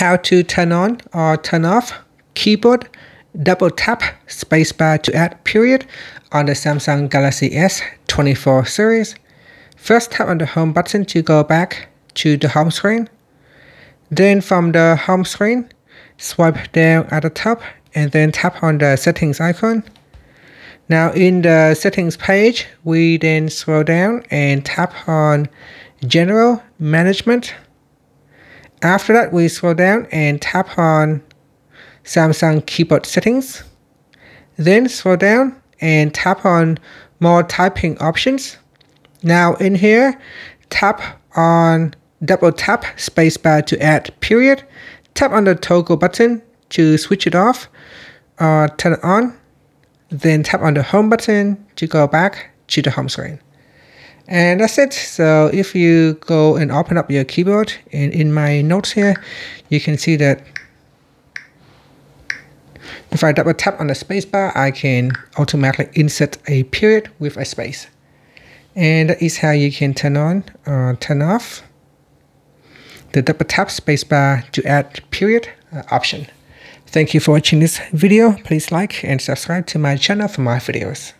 how to turn on or turn off keyboard double tap spacebar to add period on the Samsung Galaxy S24 series. First tap on the home button to go back to the home screen. Then from the home screen, swipe down at the top and then tap on the settings icon. Now in the settings page, we then scroll down and tap on general management. After that, we scroll down and tap on Samsung keyboard settings. Then scroll down and tap on more typing options. Now in here, tap on double tap spacebar to add period. Tap on the toggle button to switch it off or turn it on. Then tap on the home button to go back to the home screen. And that's it. So if you go and open up your keyboard and in my notes here, you can see that if I double tap on the spacebar, I can automatically insert a period with a space. And that is how you can turn on or turn off the double tap spacebar to add period uh, option. Thank you for watching this video. Please like and subscribe to my channel for more videos.